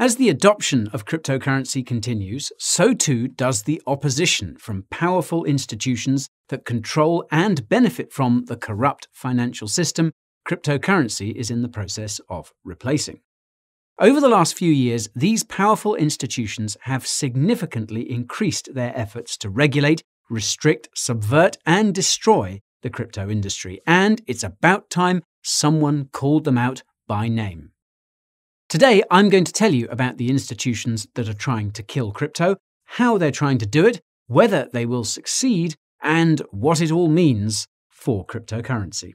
As the adoption of cryptocurrency continues, so too does the opposition from powerful institutions that control and benefit from the corrupt financial system cryptocurrency is in the process of replacing. Over the last few years, these powerful institutions have significantly increased their efforts to regulate, restrict, subvert, and destroy the crypto industry, and it's about time someone called them out by name. Today, I'm going to tell you about the institutions that are trying to kill crypto, how they're trying to do it, whether they will succeed, and what it all means for cryptocurrency.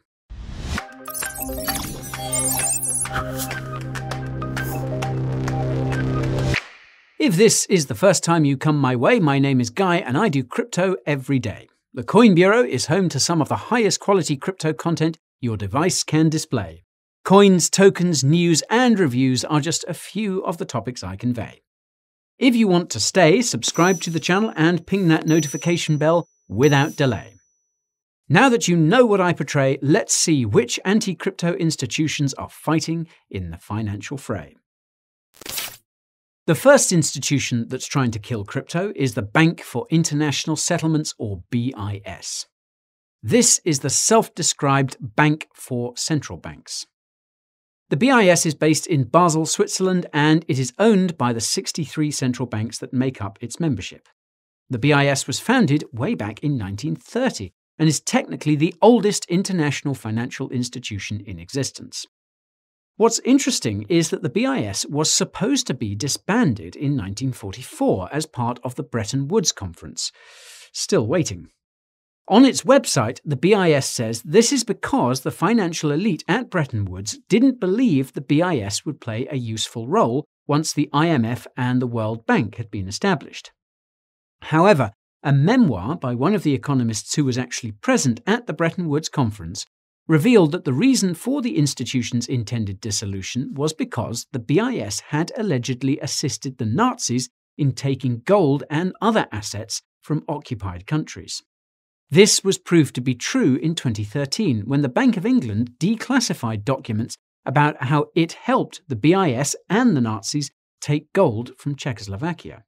If this is the first time you come my way, my name is Guy and I do crypto every day. The Coin Bureau is home to some of the highest quality crypto content your device can display. Coins, tokens, news, and reviews are just a few of the topics I convey. If you want to stay, subscribe to the channel and ping that notification bell without delay. Now that you know what I portray, let's see which anti crypto institutions are fighting in the financial fray. The first institution that's trying to kill crypto is the Bank for International Settlements, or BIS. This is the self described bank for central banks. The BIS is based in Basel, Switzerland, and it is owned by the 63 central banks that make up its membership. The BIS was founded way back in 1930 and is technically the oldest international financial institution in existence. What's interesting is that the BIS was supposed to be disbanded in 1944 as part of the Bretton Woods Conference. Still waiting. On its website, the BIS says this is because the financial elite at Bretton Woods didn't believe the BIS would play a useful role once the IMF and the World Bank had been established. However, a memoir by one of the economists who was actually present at the Bretton Woods conference revealed that the reason for the institution's intended dissolution was because the BIS had allegedly assisted the Nazis in taking gold and other assets from occupied countries. This was proved to be true in 2013 when the Bank of England declassified documents about how it helped the BIS and the Nazis take gold from Czechoslovakia.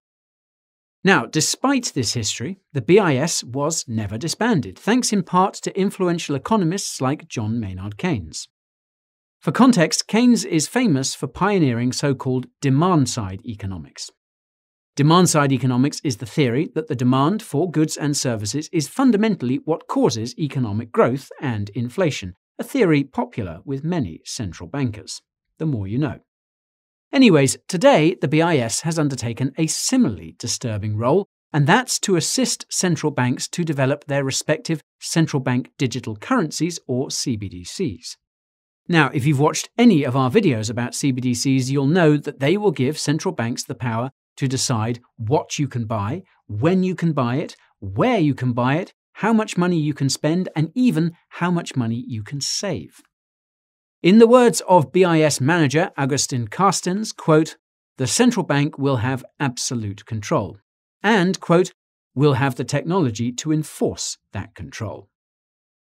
Now, despite this history, the BIS was never disbanded, thanks in part to influential economists like John Maynard Keynes. For context, Keynes is famous for pioneering so called demand side economics. Demand side economics is the theory that the demand for goods and services is fundamentally what causes economic growth and inflation, a theory popular with many central bankers. The more you know. Anyways, today the BIS has undertaken a similarly disturbing role, and that's to assist central banks to develop their respective central bank digital currencies or CBDCs. Now, if you've watched any of our videos about CBDCs, you'll know that they will give central banks the power to decide what you can buy, when you can buy it, where you can buy it, how much money you can spend, and even how much money you can save. In the words of BIS manager Agustin Carstens, quote, the central bank will have absolute control and, quote, will have the technology to enforce that control.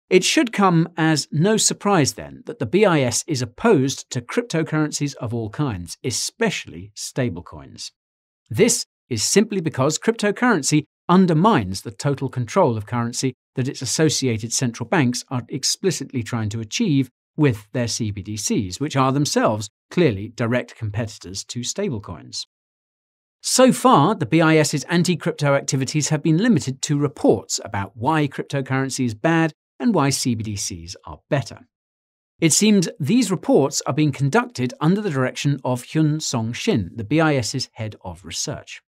It should come as no surprise then that the BIS is opposed to cryptocurrencies of all kinds, especially stablecoins. This is simply because cryptocurrency undermines the total control of currency that its associated central banks are explicitly trying to achieve with their CBDCs, which are themselves clearly direct competitors to stablecoins. So far, the BIS's anti crypto activities have been limited to reports about why cryptocurrency is bad and why CBDCs are better. It seems these reports are being conducted under the direction of Hyun Song Shin, the BIS's head of research.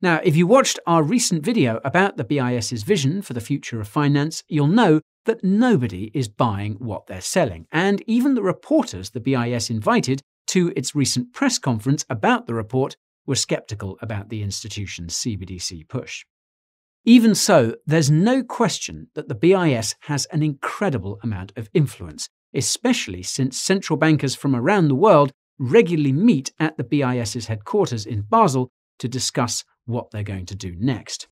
Now, if you watched our recent video about the BIS's vision for the future of finance, you'll know that nobody is buying what they're selling, and even the reporters the BIS invited to its recent press conference about the report were skeptical about the institution's CBDC push. Even so, there's no question that the BIS has an incredible amount of influence, especially since central bankers from around the world regularly meet at the BIS's headquarters in Basel to discuss what they're going to do next.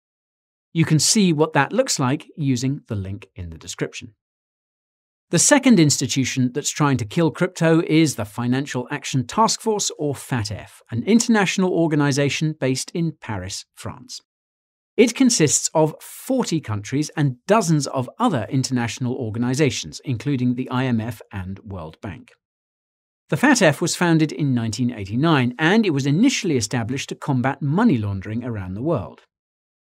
You can see what that looks like using the link in the description. The second institution that's trying to kill crypto is the Financial Action Task Force, or FATF, an international organization based in Paris, France. It consists of 40 countries and dozens of other international organizations, including the IMF and World Bank. The FATF was founded in 1989 and it was initially established to combat money laundering around the world.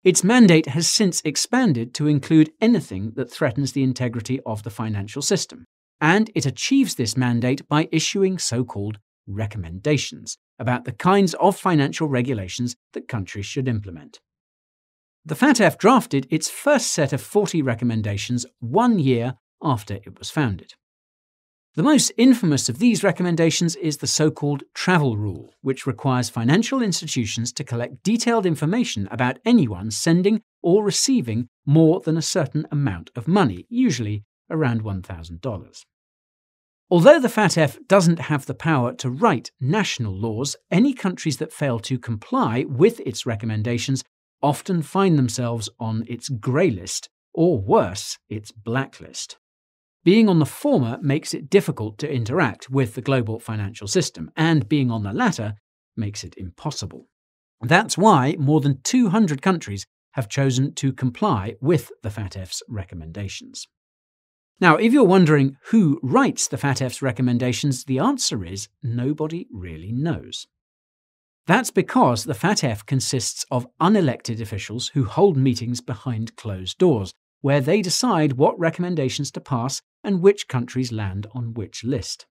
Its mandate has since expanded to include anything that threatens the integrity of the financial system, and it achieves this mandate by issuing so called recommendations about the kinds of financial regulations that countries should implement. The FATF drafted its first set of 40 recommendations one year after it was founded. The most infamous of these recommendations is the so called travel rule, which requires financial institutions to collect detailed information about anyone sending or receiving more than a certain amount of money, usually around $1,000. Although the FATF doesn't have the power to write national laws, any countries that fail to comply with its recommendations often find themselves on its grey list, or worse, its blacklist. Being on the former makes it difficult to interact with the global financial system, and being on the latter makes it impossible. That's why more than 200 countries have chosen to comply with the FATF's recommendations. Now, if you're wondering who writes the FATF's recommendations, the answer is nobody really knows. That's because the FATF consists of unelected officials who hold meetings behind closed doors, where they decide what recommendations to pass and which countries land on which list.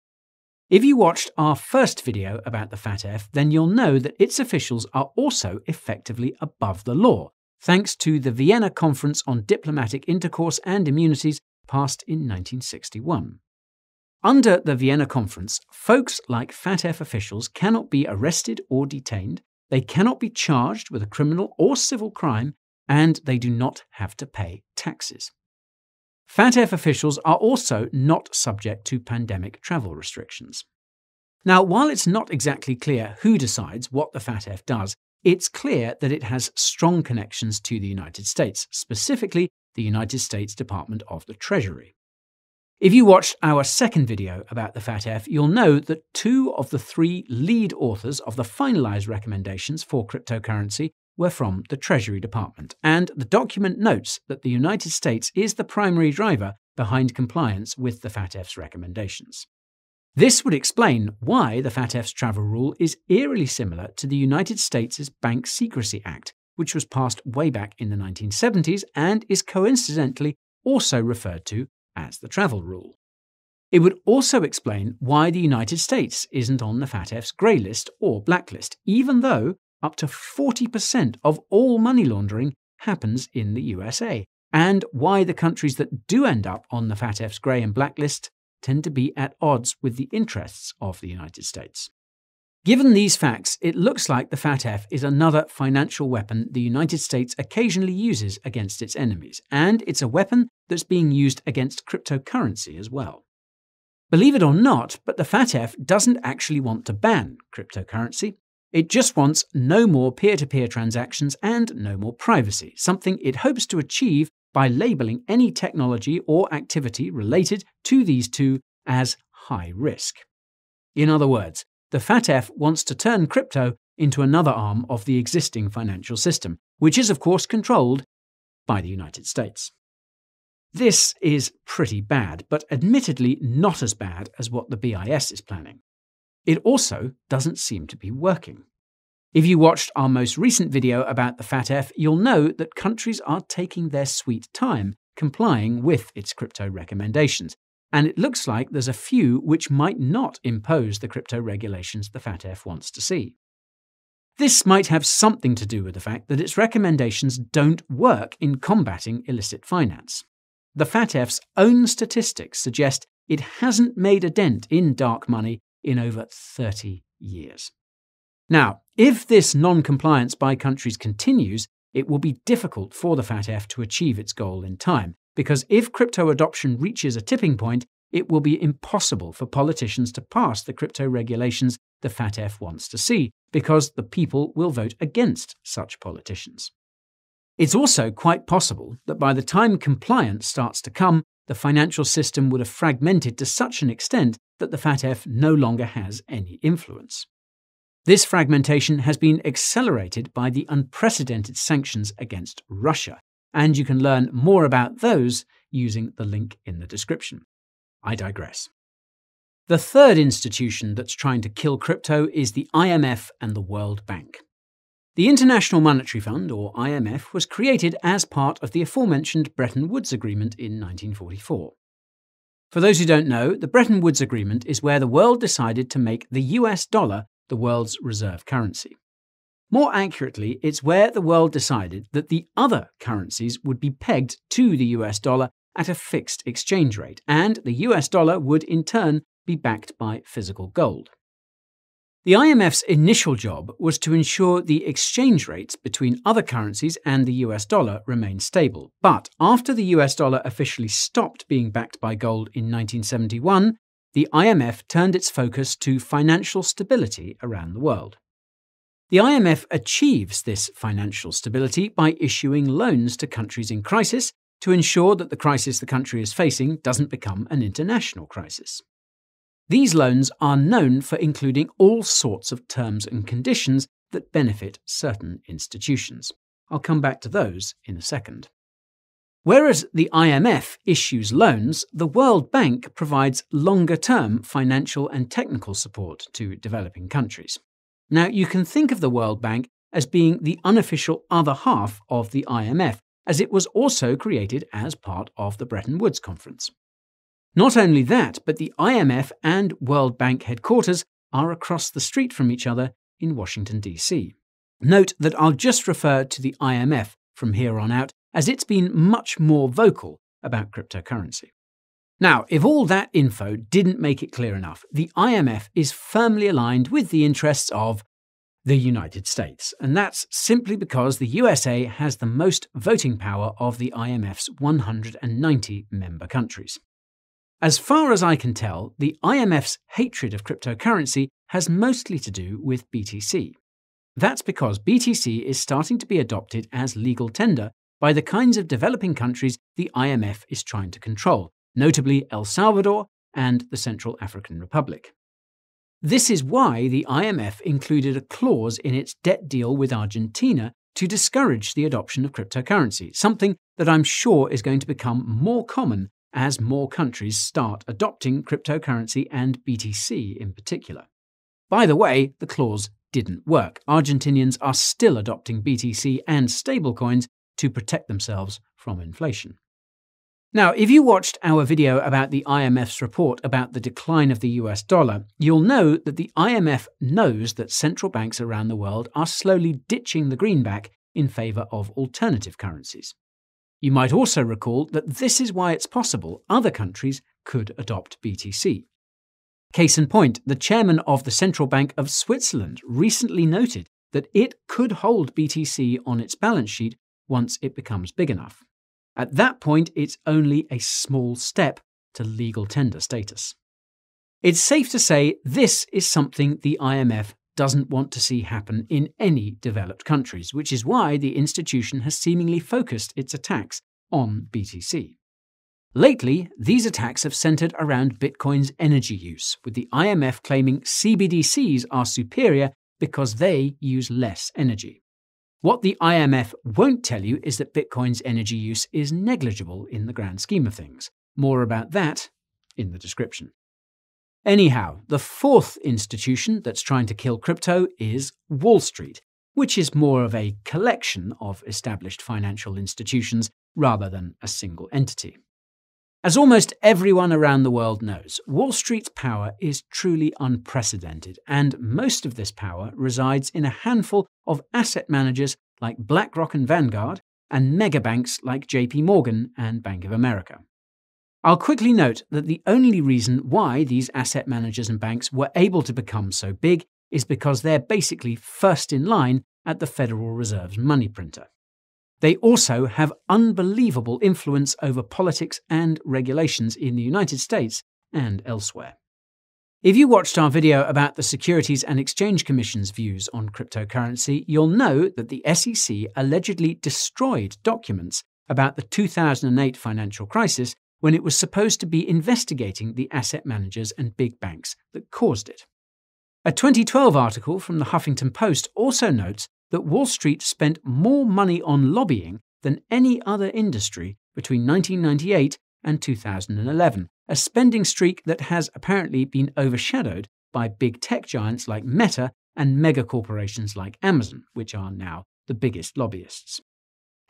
If you watched our first video about the FATF, then you'll know that its officials are also effectively above the law, thanks to the Vienna Conference on Diplomatic Intercourse and Immunities passed in 1961. Under the Vienna Conference, folks like FATF officials cannot be arrested or detained, they cannot be charged with a criminal or civil crime, and they do not have to pay taxes. FATF officials are also not subject to pandemic travel restrictions. Now, while it's not exactly clear who decides what the FATF does, it's clear that it has strong connections to the United States, specifically the United States Department of the Treasury. If you watched our second video about the FATF, you'll know that two of the three lead authors of the finalized recommendations for cryptocurrency were from the Treasury Department, and the document notes that the United States is the primary driver behind compliance with the FATF's recommendations. This would explain why the FATF's travel rule is eerily similar to the United States' Bank Secrecy Act, which was passed way back in the 1970s and is coincidentally also referred to as the travel rule. It would also explain why the United States isn't on the FATF's grey list or blacklist, even though up to 40% of all money laundering happens in the USA, and why the countries that do end up on the FATF's grey and blacklist tend to be at odds with the interests of the United States. Given these facts, it looks like the FATF is another financial weapon the United States occasionally uses against its enemies, and it's a weapon that's being used against cryptocurrency as well. Believe it or not, but the FATF doesn't actually want to ban cryptocurrency. It just wants no more peer to peer transactions and no more privacy, something it hopes to achieve by labeling any technology or activity related to these two as high risk. In other words, the FATF wants to turn crypto into another arm of the existing financial system, which is, of course, controlled by the United States. This is pretty bad, but admittedly not as bad as what the BIS is planning. It also doesn't seem to be working. If you watched our most recent video about the FATF, you'll know that countries are taking their sweet time complying with its crypto recommendations, and it looks like there's a few which might not impose the crypto regulations the FATF wants to see. This might have something to do with the fact that its recommendations don't work in combating illicit finance. The FATF's own statistics suggest it hasn't made a dent in dark money in over 30 years. Now, if this non compliance by countries continues, it will be difficult for the FATF to achieve its goal in time, because if crypto adoption reaches a tipping point, it will be impossible for politicians to pass the crypto regulations the FATF wants to see, because the people will vote against such politicians. It's also quite possible that by the time compliance starts to come, the financial system would have fragmented to such an extent that the FATF no longer has any influence. This fragmentation has been accelerated by the unprecedented sanctions against Russia, and you can learn more about those using the link in the description. I digress. The third institution that's trying to kill crypto is the IMF and the World Bank. The International Monetary Fund, or IMF, was created as part of the aforementioned Bretton Woods Agreement in 1944. For those who don't know, the Bretton Woods Agreement is where the world decided to make the US dollar the world's reserve currency. More accurately, it's where the world decided that the other currencies would be pegged to the US dollar at a fixed exchange rate, and the US dollar would in turn be backed by physical gold. The IMF's initial job was to ensure the exchange rates between other currencies and the US dollar remained stable. But after the US dollar officially stopped being backed by gold in 1971, the IMF turned its focus to financial stability around the world. The IMF achieves this financial stability by issuing loans to countries in crisis to ensure that the crisis the country is facing doesn't become an international crisis. These loans are known for including all sorts of terms and conditions that benefit certain institutions. I'll come back to those in a second. Whereas the IMF issues loans, the World Bank provides longer term financial and technical support to developing countries. Now, you can think of the World Bank as being the unofficial other half of the IMF, as it was also created as part of the Bretton Woods Conference. Not only that, but the IMF and World Bank headquarters are across the street from each other in Washington, D.C. Note that I'll just refer to the IMF from here on out as it's been much more vocal about cryptocurrency. Now, if all that info didn't make it clear enough, the IMF is firmly aligned with the interests of the United States, and that's simply because the USA has the most voting power of the IMF's 190 member countries. As far as I can tell, the IMF's hatred of cryptocurrency has mostly to do with BTC. That's because BTC is starting to be adopted as legal tender by the kinds of developing countries the IMF is trying to control, notably El Salvador and the Central African Republic. This is why the IMF included a clause in its debt deal with Argentina to discourage the adoption of cryptocurrency, something that I'm sure is going to become more common as more countries start adopting cryptocurrency and BTC in particular. By the way, the clause didn't work. Argentinians are still adopting BTC and stablecoins to protect themselves from inflation. Now, if you watched our video about the IMF's report about the decline of the US dollar, you'll know that the IMF knows that central banks around the world are slowly ditching the greenback in favour of alternative currencies. You might also recall that this is why it's possible other countries could adopt BTC. Case in point, the chairman of the Central Bank of Switzerland recently noted that it could hold BTC on its balance sheet once it becomes big enough. At that point, it's only a small step to legal tender status. It's safe to say this is something the IMF doesn't want to see happen in any developed countries, which is why the institution has seemingly focused its attacks on BTC. Lately, these attacks have centered around Bitcoin's energy use, with the IMF claiming CBDCs are superior because they use less energy. What the IMF won't tell you is that Bitcoin's energy use is negligible in the grand scheme of things. More about that in the description. Anyhow, the fourth institution that's trying to kill crypto is Wall Street, which is more of a collection of established financial institutions rather than a single entity. As almost everyone around the world knows, Wall Street's power is truly unprecedented, and most of this power resides in a handful of asset managers like BlackRock and Vanguard, and megabanks like JP Morgan and Bank of America. I'll quickly note that the only reason why these asset managers and banks were able to become so big is because they're basically first in line at the Federal Reserve's money printer. They also have unbelievable influence over politics and regulations in the United States and elsewhere. If you watched our video about the Securities and Exchange Commission's views on cryptocurrency, you'll know that the SEC allegedly destroyed documents about the 2008 financial crisis when it was supposed to be investigating the asset managers and big banks that caused it. A 2012 article from the Huffington Post also notes that Wall Street spent more money on lobbying than any other industry between 1998 and 2011, a spending streak that has apparently been overshadowed by big tech giants like Meta and mega corporations like Amazon, which are now the biggest lobbyists.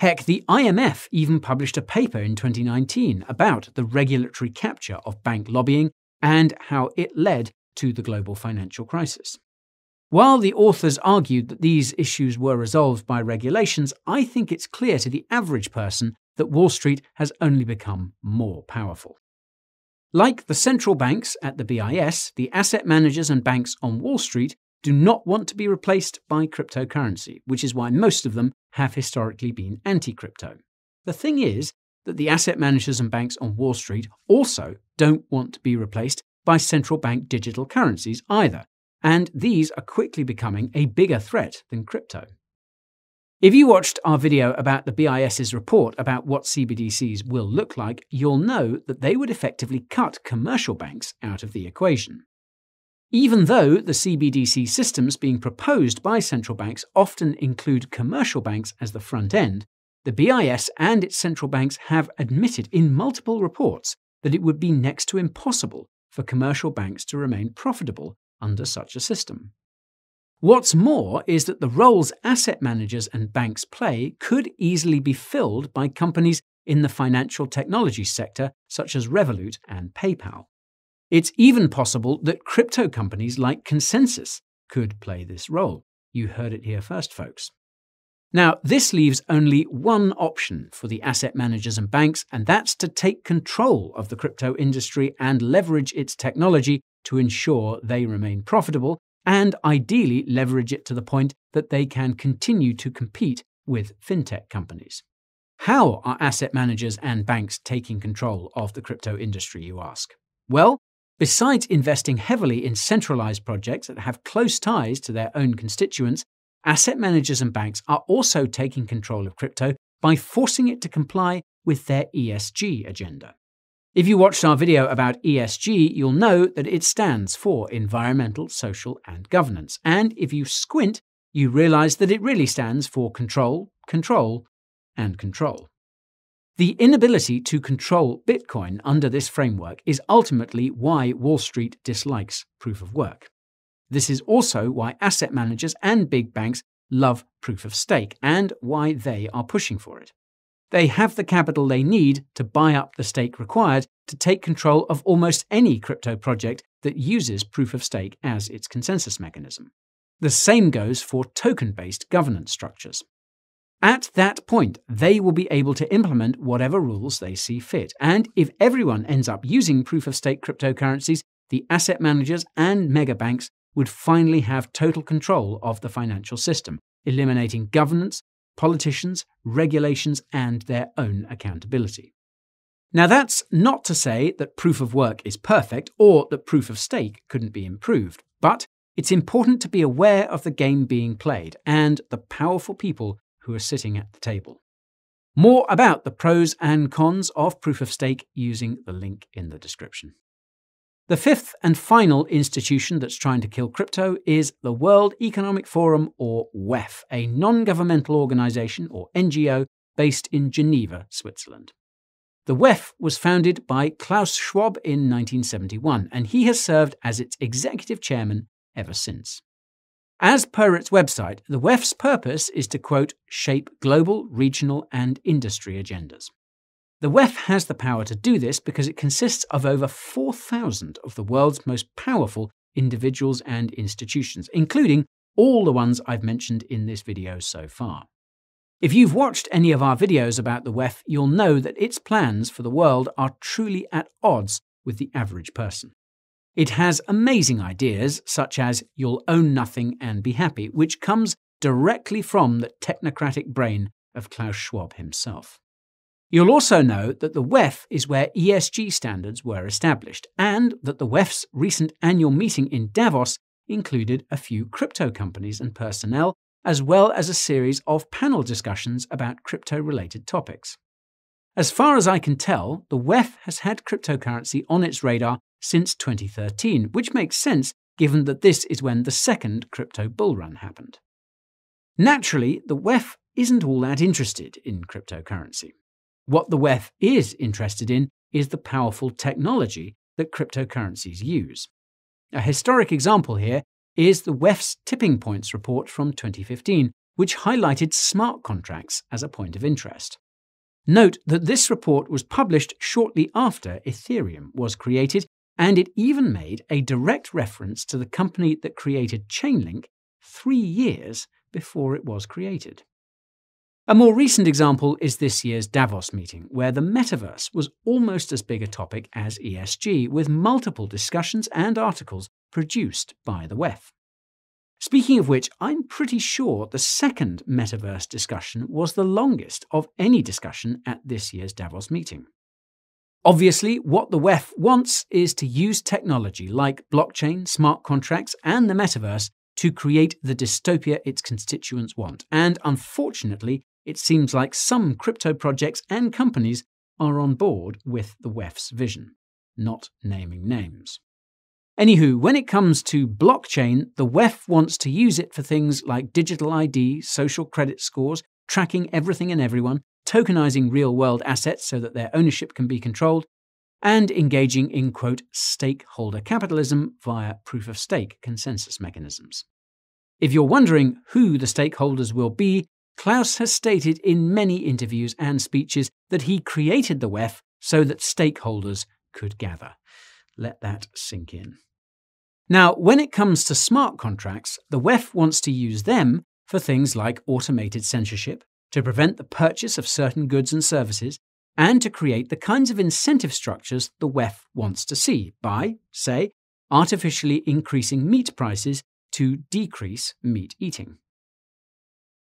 Heck, the IMF even published a paper in 2019 about the regulatory capture of bank lobbying and how it led to the global financial crisis. While the authors argued that these issues were resolved by regulations, I think it's clear to the average person that Wall Street has only become more powerful. Like the central banks at the BIS, the asset managers and banks on Wall Street do not want to be replaced by cryptocurrency, which is why most of them have historically been anti crypto. The thing is that the asset managers and banks on Wall Street also don't want to be replaced by central bank digital currencies either, and these are quickly becoming a bigger threat than crypto. If you watched our video about the BIS's report about what CBDCs will look like, you'll know that they would effectively cut commercial banks out of the equation. Even though the CBDC systems being proposed by central banks often include commercial banks as the front end, the BIS and its central banks have admitted in multiple reports that it would be next to impossible for commercial banks to remain profitable under such a system. What's more is that the roles asset managers and banks play could easily be filled by companies in the financial technology sector, such as Revolut and PayPal. It's even possible that crypto companies like ConsenSys could play this role. You heard it here first, folks. Now, this leaves only one option for the asset managers and banks, and that's to take control of the crypto industry and leverage its technology to ensure they remain profitable, and ideally leverage it to the point that they can continue to compete with fintech companies. How are asset managers and banks taking control of the crypto industry, you ask? Well, Besides investing heavily in centralized projects that have close ties to their own constituents, asset managers and banks are also taking control of crypto by forcing it to comply with their ESG agenda. If you watched our video about ESG, you'll know that it stands for environmental, social, and governance. And if you squint, you realize that it really stands for control, control, and control. The inability to control Bitcoin under this framework is ultimately why Wall Street dislikes proof of work. This is also why asset managers and big banks love proof of stake and why they are pushing for it. They have the capital they need to buy up the stake required to take control of almost any crypto project that uses proof of stake as its consensus mechanism. The same goes for token based governance structures. At that point, they will be able to implement whatever rules they see fit. And if everyone ends up using proof of stake cryptocurrencies, the asset managers and mega banks would finally have total control of the financial system, eliminating governance, politicians, regulations, and their own accountability. Now, that's not to say that proof of work is perfect or that proof of stake couldn't be improved, but it's important to be aware of the game being played and the powerful people who are sitting at the table. More about the pros and cons of proof of stake using the link in the description. The fifth and final institution that's trying to kill crypto is the World Economic Forum, or WEF, a non governmental organization, or NGO, based in Geneva, Switzerland. The WEF was founded by Klaus Schwab in 1971, and he has served as its executive chairman ever since. As per its website, the WEF's purpose is to, quote, shape global, regional, and industry agendas. The WEF has the power to do this because it consists of over 4,000 of the world's most powerful individuals and institutions, including all the ones I've mentioned in this video so far. If you've watched any of our videos about the WEF, you'll know that its plans for the world are truly at odds with the average person. It has amazing ideas, such as you'll own nothing and be happy, which comes directly from the technocratic brain of Klaus Schwab himself. You'll also know that the WEF is where ESG standards were established, and that the WEF's recent annual meeting in Davos included a few crypto companies and personnel, as well as a series of panel discussions about crypto related topics. As far as I can tell, the WEF has had cryptocurrency on its radar since 2013, which makes sense given that this is when the second crypto bull run happened. Naturally, the WEF isn't all that interested in cryptocurrency. What the WEF is interested in is the powerful technology that cryptocurrencies use. A historic example here is the WEF's Tipping Points report from 2015, which highlighted smart contracts as a point of interest. Note that this report was published shortly after Ethereum was created, and it even made a direct reference to the company that created Chainlink three years before it was created. A more recent example is this year's Davos meeting, where the metaverse was almost as big a topic as ESG, with multiple discussions and articles produced by the WEF. Speaking of which, I'm pretty sure the second metaverse discussion was the longest of any discussion at this year's Davos meeting. Obviously, what the WEF wants is to use technology like blockchain, smart contracts, and the metaverse to create the dystopia its constituents want. And unfortunately, it seems like some crypto projects and companies are on board with the WEF's vision, not naming names. Anywho, when it comes to blockchain, the WEF wants to use it for things like digital ID, social credit scores, tracking everything and everyone, tokenizing real world assets so that their ownership can be controlled, and engaging in, quote, stakeholder capitalism via proof of stake consensus mechanisms. If you're wondering who the stakeholders will be, Klaus has stated in many interviews and speeches that he created the WEF so that stakeholders could gather. Let that sink in. Now, when it comes to smart contracts, the WEF wants to use them for things like automated censorship, to prevent the purchase of certain goods and services, and to create the kinds of incentive structures the WEF wants to see by, say, artificially increasing meat prices to decrease meat eating.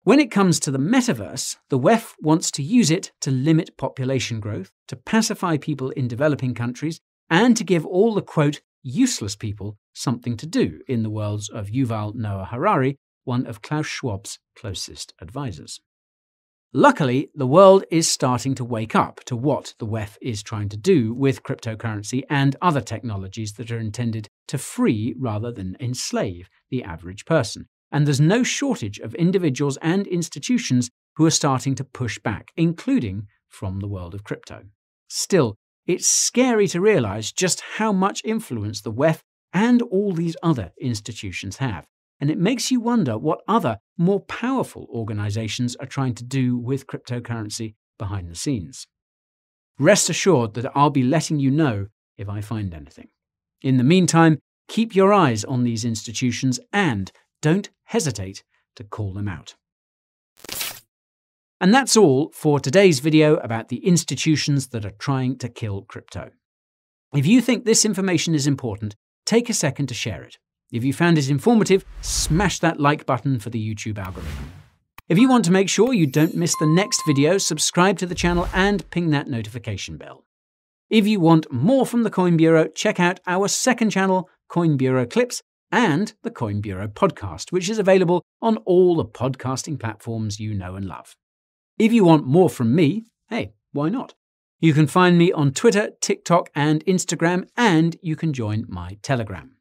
When it comes to the metaverse, the WEF wants to use it to limit population growth, to pacify people in developing countries, and to give all the quote, useless people something to do, in the words of Yuval Noah Harari, one of Klaus Schwab's closest advisors. Luckily, the world is starting to wake up to what the WEF is trying to do with cryptocurrency and other technologies that are intended to free rather than enslave the average person. And there's no shortage of individuals and institutions who are starting to push back, including from the world of crypto. Still, it's scary to realize just how much influence the WEF and all these other institutions have. And it makes you wonder what other, more powerful organizations are trying to do with cryptocurrency behind the scenes. Rest assured that I'll be letting you know if I find anything. In the meantime, keep your eyes on these institutions and don't hesitate to call them out. And that's all for today's video about the institutions that are trying to kill crypto. If you think this information is important, take a second to share it. If you found it informative, smash that like button for the YouTube algorithm. If you want to make sure you don't miss the next video, subscribe to the channel and ping that notification bell. If you want more from the Coin Bureau, check out our second channel, Coin Bureau Clips, and the Coin Bureau podcast, which is available on all the podcasting platforms you know and love. If you want more from me, hey, why not? You can find me on Twitter, TikTok, and Instagram, and you can join my Telegram.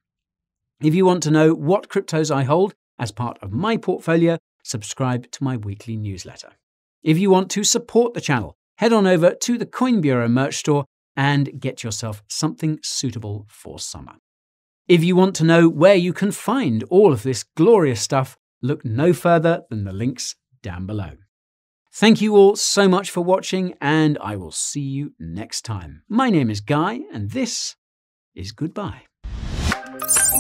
If you want to know what cryptos I hold as part of my portfolio, subscribe to my weekly newsletter. If you want to support the channel, head on over to the Coin Bureau merch store and get yourself something suitable for summer. If you want to know where you can find all of this glorious stuff, look no further than the links down below. Thank you all so much for watching, and I will see you next time. My name is Guy, and this is Goodbye.